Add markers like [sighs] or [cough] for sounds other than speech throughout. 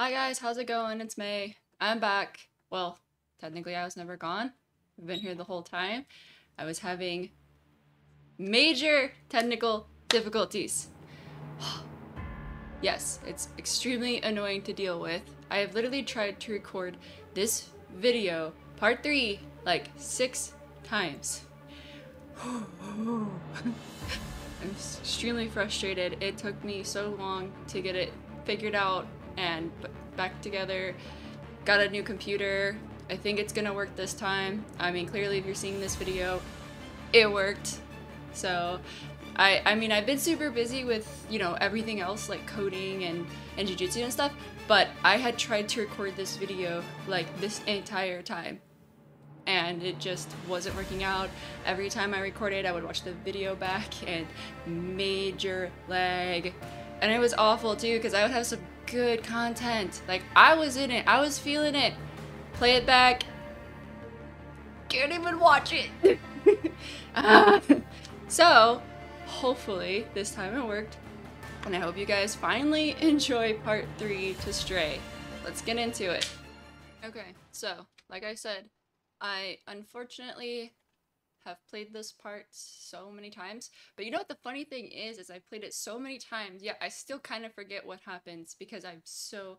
Hi guys, how's it going? It's Mae. I'm back. Well, technically I was never gone. I've been here the whole time. I was having major technical difficulties. [sighs] yes, it's extremely annoying to deal with. I have literally tried to record this video, part 3, like 6 times. [sighs] I'm extremely frustrated. It took me so long to get it figured out and back together. Got a new computer. I think it's gonna work this time. I mean, clearly if you're seeing this video, it worked. So, I, I mean, I've been super busy with, you know, everything else like coding and, and jujitsu and stuff, but I had tried to record this video like this entire time and it just wasn't working out. Every time I recorded, I would watch the video back and major lag. And it was awful too because I would have some good content. Like I was in it, I was feeling it. Play it back. Can't even watch it. [laughs] uh, so, hopefully this time it worked. And I hope you guys finally [laughs] enjoy part three to Stray. Let's get into it. Okay, so, like I said, I unfortunately have played this part so many times. But you know what the funny thing is, is I played it so many times, yeah, I still kind of forget what happens because I'm so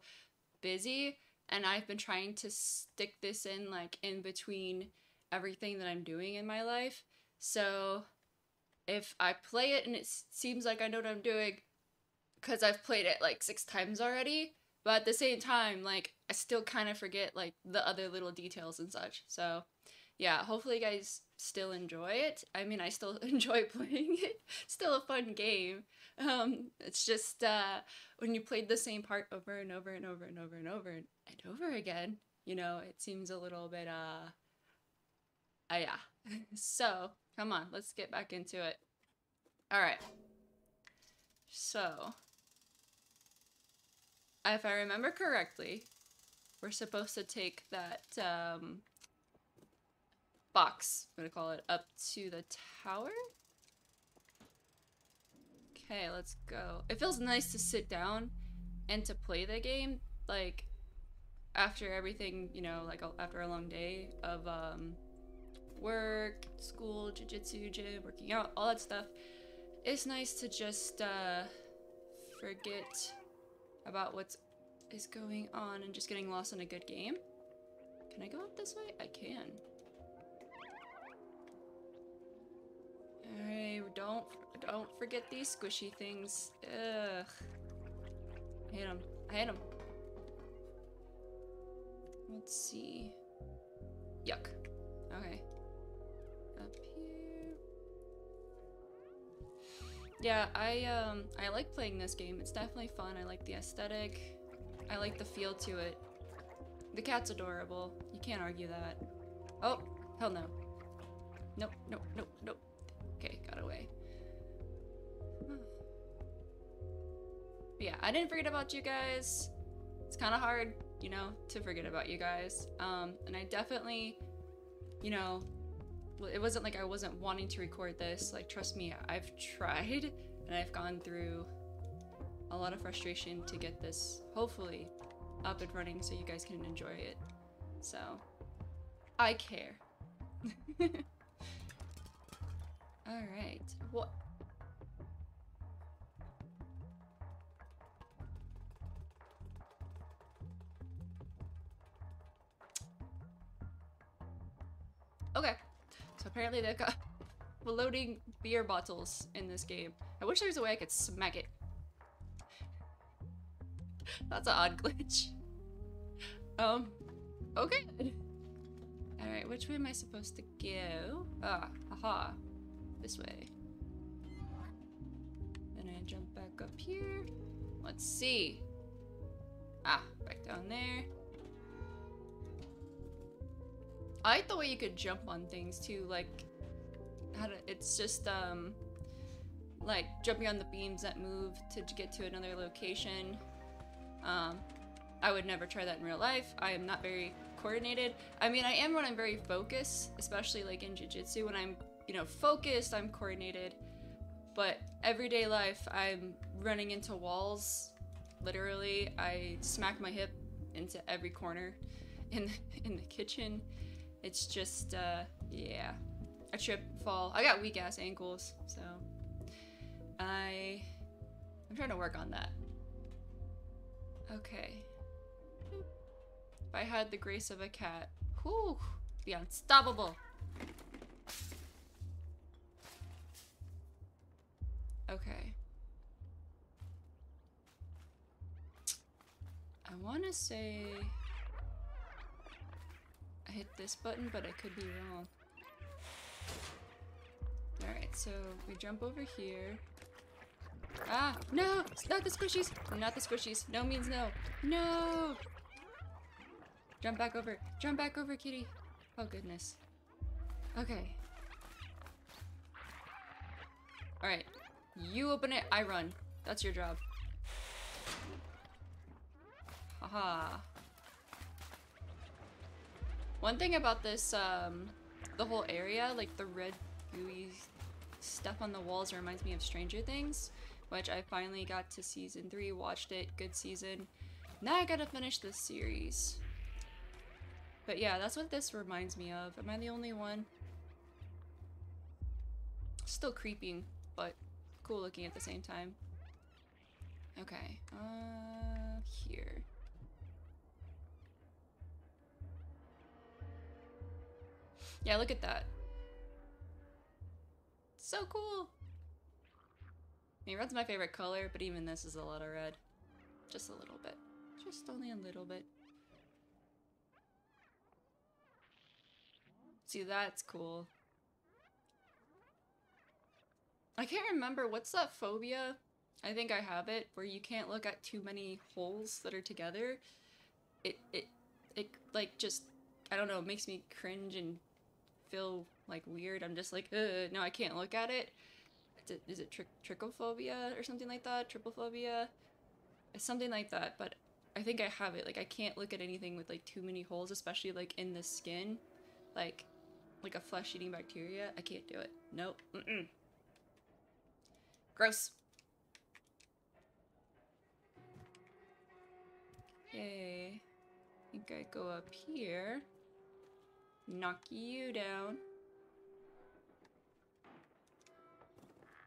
busy and I've been trying to stick this in like in between everything that I'm doing in my life. So if I play it and it seems like I know what I'm doing because I've played it like six times already, but at the same time, like I still kind of forget like the other little details and such. So yeah, hopefully you guys still enjoy it. I mean, I still [laughs] enjoy playing it. Still a fun game. Um, it's just uh, when you played the same part over and over and over and over and over and, over again, you know, it seems a little bit uh, uh yeah. [laughs] so come on, let's get back into it. All right. So, if I remember correctly, we're supposed to take that um, box, I'm gonna call it, up to the tower? Okay, let's go. It feels nice to sit down and to play the game, like, after everything, you know, like after a long day of um, work, school, jujitsu, gym, working out, all that stuff. It's nice to just uh, forget about what is going on and just getting lost in a good game. Can I go up this way? I can. Don't don't forget these squishy things. Ugh. I hate them. I hate them. Let's see. Yuck. Okay. Up here. Yeah, I um I like playing this game. It's definitely fun. I like the aesthetic. I like the feel to it. The cat's adorable. You can't argue that. Oh, hell no. Nope, nope, nope, nope. Okay, got away. But yeah, I didn't forget about you guys. It's kind of hard, you know, to forget about you guys. Um, and I definitely, you know, it wasn't like I wasn't wanting to record this. Like, trust me, I've [laughs] tried and I've gone through a lot of frustration to get this, hopefully, up and running so you guys can enjoy it. So, I care. [laughs] Alright. What? Okay. So apparently they've got [laughs] floating beer bottles in this game. I wish there was a way I could smack it. [laughs] That's an odd [laughs] glitch. Um, okay. Alright, which way am I supposed to go? Ah, haha. This way. Then I jump back up here. Let's see. Ah, back down there. I like the way you could jump on things too, like how to, it's just um like jumping on the beams that move to get to another location. Um, I would never try that in real life. I am not very coordinated. I mean, I am when I'm very focused, especially like in jiu-jitsu when I'm you know, focused, I'm coordinated. But everyday life, I'm running into walls literally, I smack my hip into every corner [laughs] in in the kitchen. It's just, uh, yeah. I trip, fall. I got weak ass ankles, so I I'm trying to work on that. Okay. If I had the grace of a cat, whew, be unstoppable. Okay. I want to say I hit this button, but I could be wrong. Alright, so we jump over here. Ah, no! Not the squishies! Not the squishies. No means no. No! Jump back over. Jump back over, kitty. Oh, goodness. Okay. Alright. You open it, I run. That's your job. Haha. One thing about this, um, the whole area, like the red gooey stuff on the walls reminds me of Stranger Things, which I finally got to season 3, watched it, good season. Now I gotta finish this series. But yeah, that's what this reminds me of. Am I the only one? Still creeping, but cool looking at the same time. Okay, uh, here. Yeah, look at that. So cool! I mean, red's my favorite color, but even this is a lot of red. Just a little bit. Just only a little bit. See, that's cool. I can't remember, what's that phobia? I think I have it, where you can't look at too many holes that are together. It, it, it, like, just, I don't know, it makes me cringe and feel, like, weird. I'm just like, no, I can't look at it. Is it, is it tri trichophobia or something like that? Trypophobia? It's something like that, but I think I have it. Like, I can't look at anything with, like, too many holes, especially, like, in the skin. Like, like a flesh-eating bacteria. I can't do it. Nope. Mm-mm. Gross. Okay. I think I go up here. Knock you down.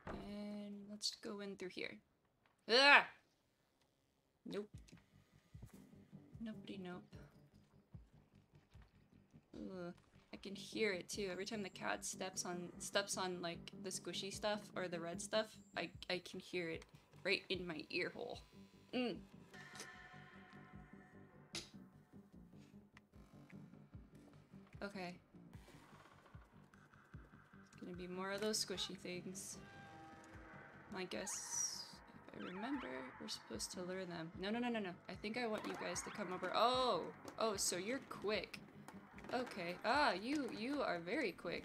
And let's go in through here. Ah! Nope. Nobody nope. Ugh. I can hear it too. Every time the cat steps on steps on like the squishy stuff or the red stuff, I I can hear it right in my ear hole. Mm. Okay. It's gonna be more of those squishy things. I guess if I remember, we're supposed to lure them. No, no, no, no, no. I think I want you guys to come over. Oh! Oh, so you're quick. Okay. Ah, you you are very quick.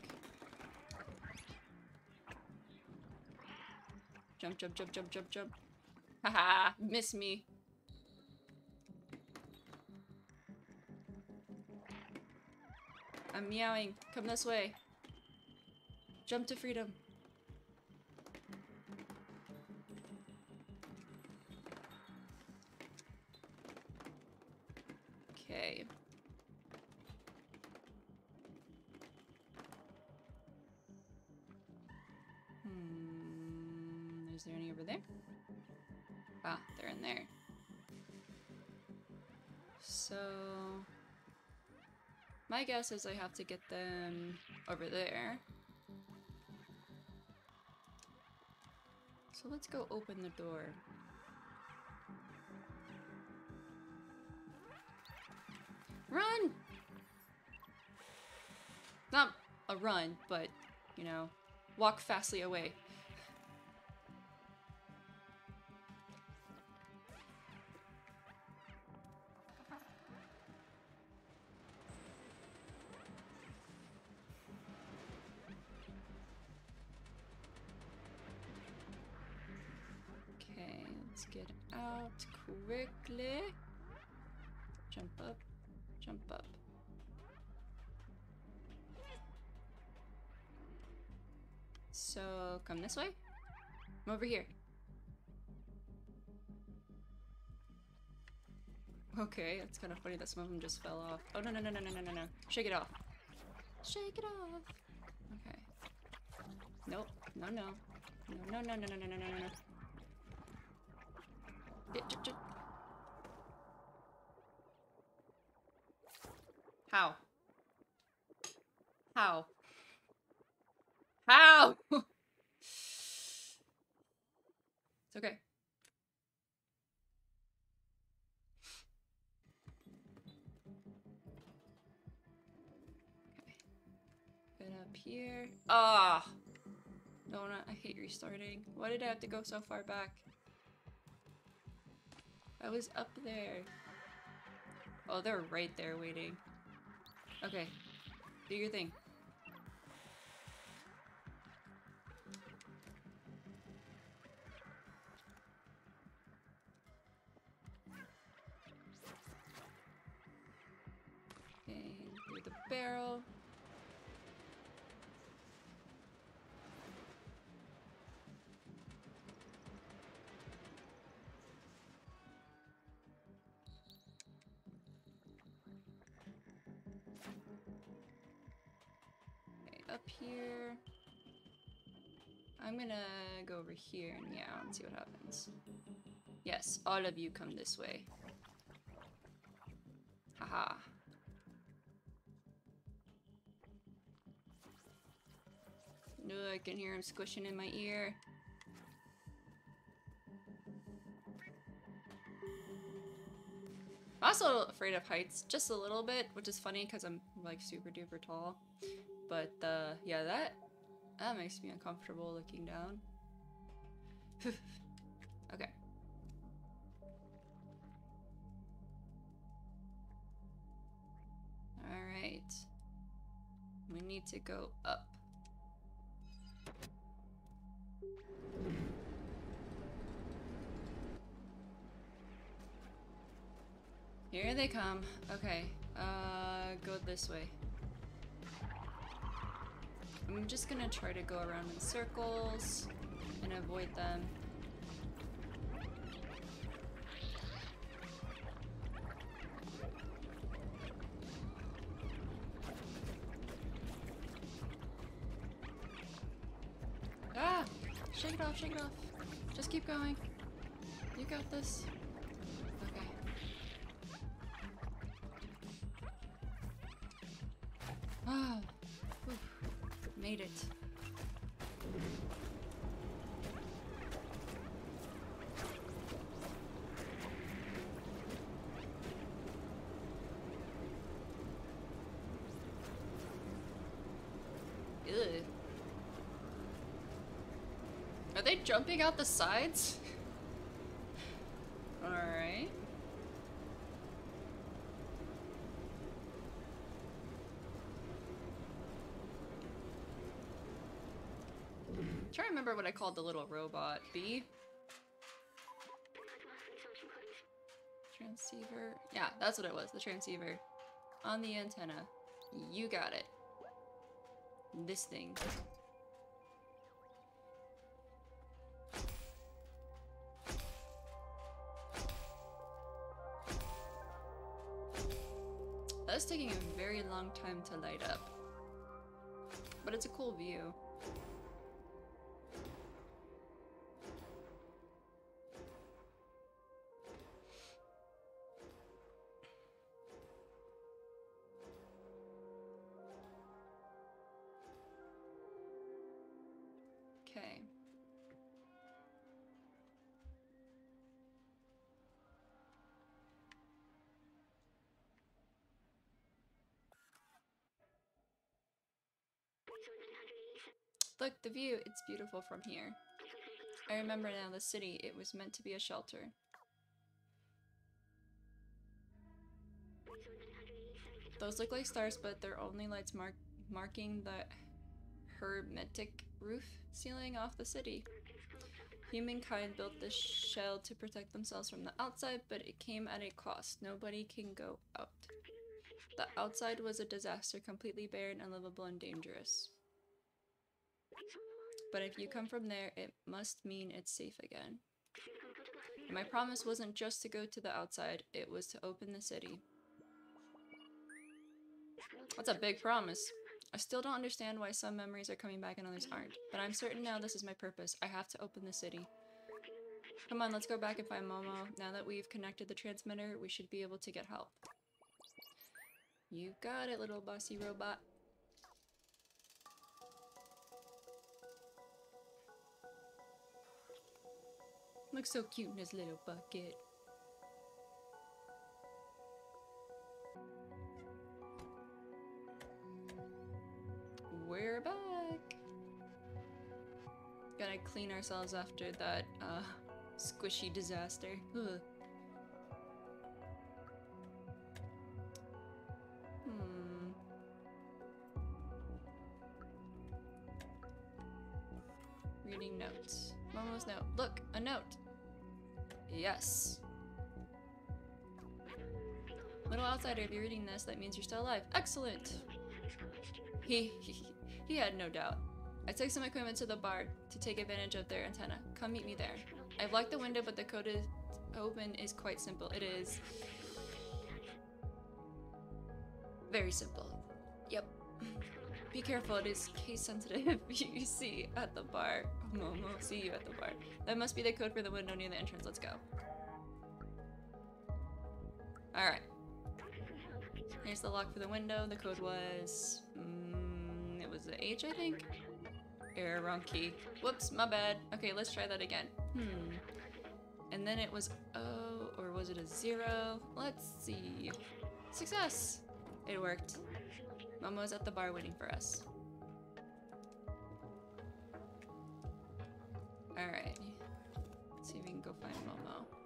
Jump, jump, jump, jump, jump, jump. Haha, [laughs] miss me. I'm meowing. Come this way. Jump to freedom. So... My guess is I have to get them over there. So let's go open the door. Run! Not a run, but, you know, walk fastly away. So, come this way? Come over here. Okay, it's kind of funny that some of them just fell off. Oh, no, no, no, no, no, no, no, no. Shake it off. Shake it off. Okay. Nope. No, no. No, no, no, no, no, no, no, no, no. How? How? How? it's okay. Up here. Ah! Donut, I hate restarting. Why did I have to go so far back? I was up there. Oh, they're right there waiting. Okay. Do your thing. Barrel. Up here. I'm gonna go over here and yeah, and see what happens. Yes, all of you come this way. Haha. I can hear him squishing in my ear. I'm also afraid of heights, just a little bit, which is funny because I'm like super duper tall. But uh, yeah, that that makes me uncomfortable looking down. [laughs] okay. All right. We need to go up. They come. Okay. Uh, go this way. I'm just gonna try to go around in circles and avoid them. Ah! Shake it off, shake it off. Just keep going. You got this. Are they jumping out the sides? [laughs] Alright. trying to remember what I called the little robot. B? Transceiver? Yeah, that's what it was, the transceiver. On the antenna. You got it. This thing. That's taking a very long time to light up. But it's a cool view. Look, the view, it's beautiful from here. I remember now the city, it was meant to be a shelter. Those look like stars, but they're only lights mark marking the hermetic roof ceiling off the city. Humankind built this shell to protect themselves from the outside, but it came at a cost. Nobody can go out. The outside was a disaster, completely barren, unlivable, and dangerous. But if you come from there, it must mean it's safe again. My promise wasn't just to go to the outside, it was to open the city. That's a big promise. I still don't understand why some memories are coming back and others aren't, but I'm certain now this is my purpose. I have to open the city. Come on, let's go back and find Momo. Now that we've connected the transmitter, we should be able to get help. You got it, little bossy robot. Looks so cute in his little bucket. We're back! Gotta clean ourselves after that uh, squishy disaster. Ugh. This, that means you're still alive. Excellent! He, he, he had no doubt. I took some equipment to the bar to take advantage of their antenna. Come meet me there. I've locked the window, but the code to open is quite simple. It is very simple. Yep. Be careful, it is case sensitive. [laughs] you see at the bar. Momo, see you at the bar. That must be the code for the window near the entrance. Let's go. Alright. Here's the lock for the window. The code was... Mm, it was the H, I think? Error, wrong key. Whoops, my bad. Okay, let's try that again. Hmm. And then it was O, or was it a zero? Let's see. Success! It worked. Momo's at the bar waiting for us. Alright. Let's see if we can go find Momo.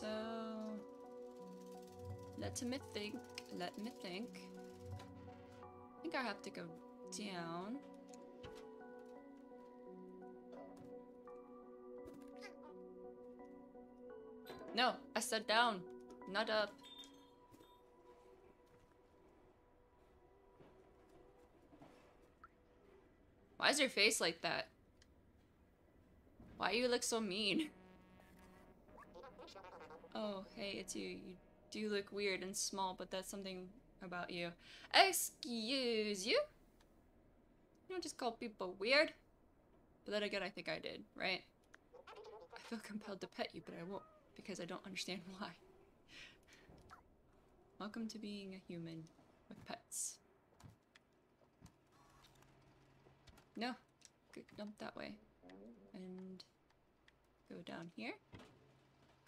So... Let me think. Let me think. I think I have to go down. No, I said down, not up. Why is your face like that? Why you look so mean? [laughs] Oh, hey, it's you. You do look weird and small, but that's something about you. Excuse you? You don't just call people weird. But then again, I think I did, right? I feel compelled to pet you, but I won't because I don't understand [laughs] why. Welcome to being a human with pets. No, go jump that way. And go down here.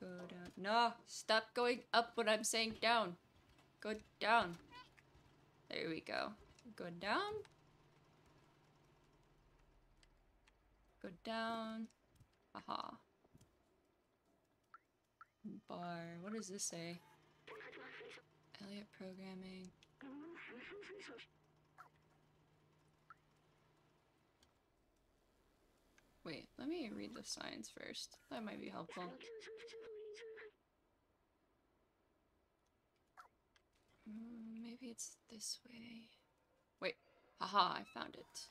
Go down. No, stop going up when I'm saying down. Go down. There we go. Go down. Go down. Aha. Bar. What does this say? Elliot programming. Wait, let me read the signs first. That might be helpful. Mm, maybe it's this way. Wait. Haha, I found it.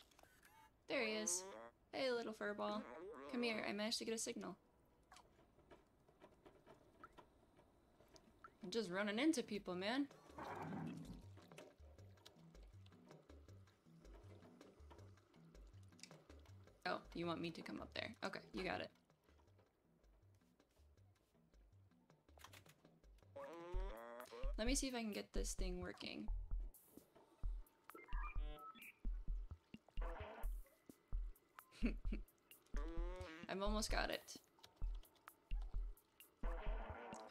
There he is. Hey, little furball. Come here, I managed to get a signal. I'm just running into people, man. Oh, you want me to come up there. Okay, you got it. Let me see if I can get this thing working. [laughs] I've almost got it.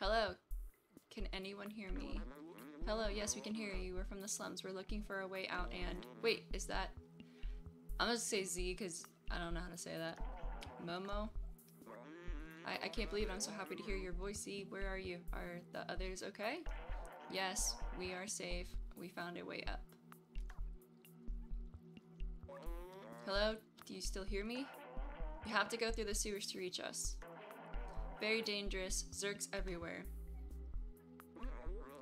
Hello, can anyone hear me? Hello, yes, we can hear you. We're from the slums. We're looking for a way out and... Wait, is that... I'm gonna say Z because I don't know how to say that. Momo? I, I can't believe it. I'm so happy to hear your voice, Z. Where are you? Are the others okay? Yes, we are safe. We found a way up. Hello? Do you still hear me? You have to go through the sewers to reach us. Very dangerous. Zurks everywhere.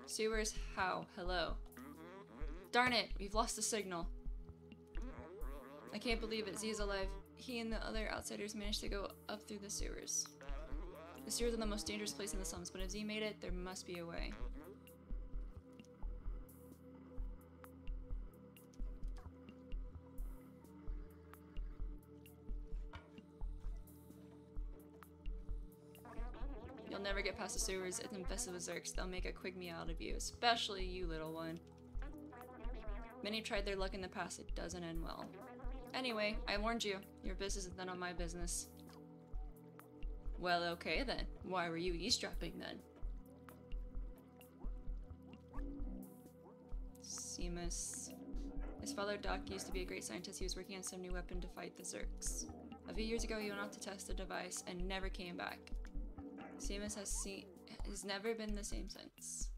Sewers, how? Hello. Darn it, we've lost the signal. I can't believe it. Z is alive. He and the other outsiders managed to go up through the sewers. The sewers are the most dangerous place in the slums, but if Z made it, there must be a way. Sewers. It's infested with Zurks. They'll make a quick meal out of you, especially you, little one. Many tried their luck in the past. It doesn't end well. Anyway, I warned you. Your business is none of my business. Well, okay then. Why were you eavesdropping then? Seamus. His father, Doc, used to be a great scientist. He was working on some new weapon to fight the Zurks. A few years ago, he went off to test the device and never came back. Seamus has seen has never been the same since.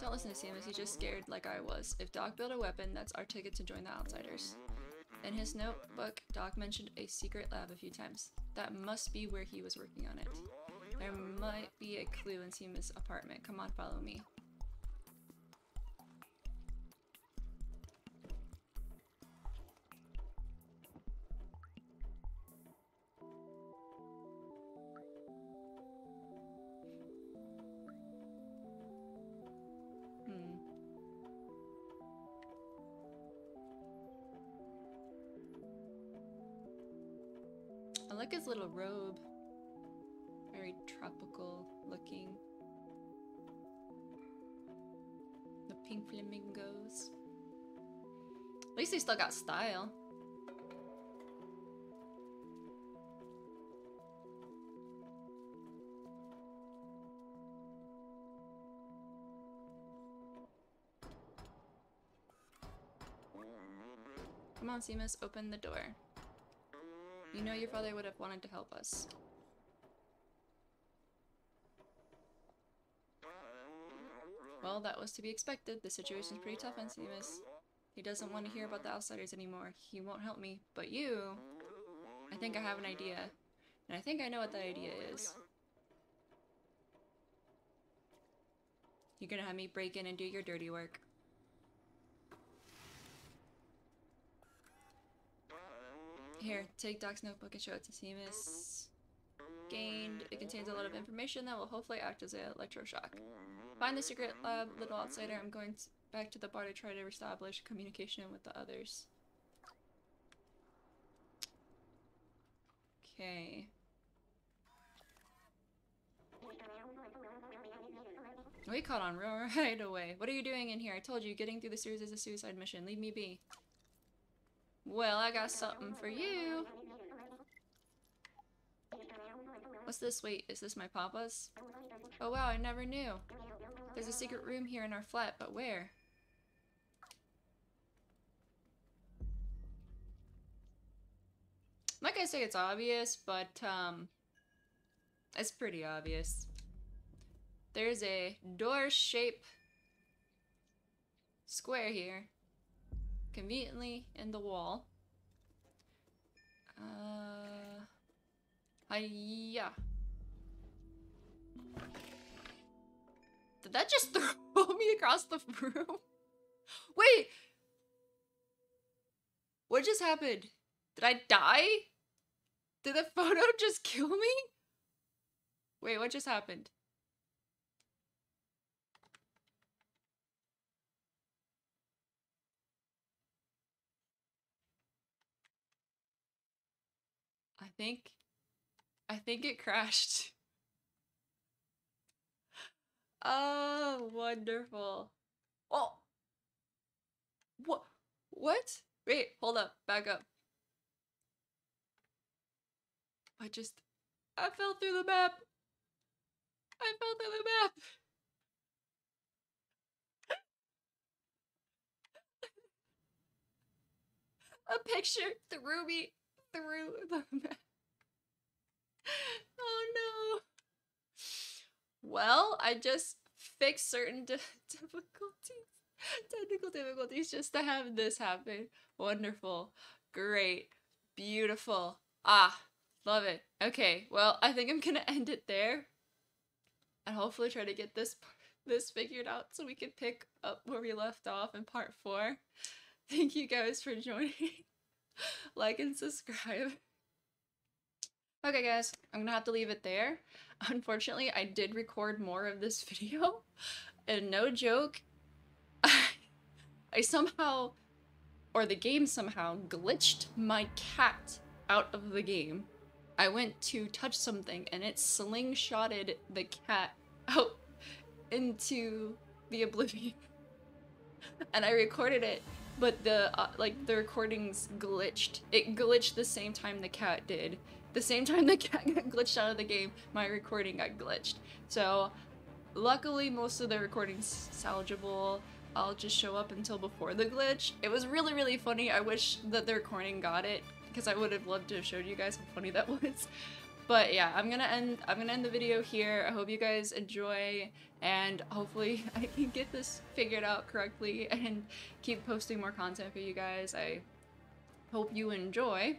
Don't listen to Seamus, he's just scared like I was. If Doc built a weapon, that's our ticket to join the Outsiders. In his notebook, Doc mentioned a secret lab a few times. That must be where he was working on it. There might be a clue in Seamus' apartment. Come on, follow me. Like his little robe. Very tropical looking. The pink flamingos. At least they still got style. Come on, Seamus, open the door. You know your father would have wanted to help us. Well, that was to be expected. The situation's pretty tough on Seamus. He doesn't want to hear about the outsiders anymore. He won't help me. But you... I think I have an idea. And I think I know what that idea is. You're gonna have me break in and do your dirty work. Here, take Doc's notebook and show it to Seamus. Gained. It contains a lot of information that will hopefully act as an electroshock. Find the secret lab, little outsider. I'm going to back to the bar to try to establish communication with the others. Okay. We caught on [laughs] right away. What are you doing in here? I told you, getting through the series is a suicide mission. Leave me be. Well, I got something for you. What's this? Wait, is this my papa's? Oh wow, I never knew. There's a secret room here in our flat, but where? Like I say, it's obvious, but um, it's pretty obvious. There's a door shape square here, conveniently in the wall. Uh, hiya. Did that just [laughs] throw me across the room? Wait! What just happened? Did I die? Did the [laughs] photo just kill me? Wait, what just happened? Think... I think it crashed. [laughs] Oh, wonderful. Oh! What? What? Wait, hold up. Back up. I just... I fell through the map. I fell through the map. [laughs] A picture threw me through the [laughs] map. Oh no. Well, I just fixed certain di [laughs] difficulties, technical difficulties just to have this happen. Wonderful. Great. Beautiful. Ah, love it. Okay, well, I think I'm gonna [laughs] end it there. and hopefully try to get this this figured out so we can pick up where we left off in part four. Thank you guys for joining. [laughs] like and subscribe. Okay guys, I'm gonna have to leave it there. Unfortunately, I did record more of this [laughs] video, and no joke, [laughs] I, somehow, or the game somehow, glitched my cat out of the game. I went to touch something and it slingshotted the cat [laughs] out into the oblivion. and I recorded it, but the uh, like the recordings glitched. It glitched the same time the cat did. The same time the cat got glitched out of the game, my recording got glitched. So, luckily most of the recordings salvageable. I'll just show up until before the glitch. It was really, really funny. I wish that the recording got it because I would have loved to have showed you guys how funny that [laughs] was. But yeah, I'm gonna end I'm gonna end the video here. I hope you guys enjoy and hopefully [laughs] I can get this figured out correctly and keep posting more content for you guys. I hope you enjoy.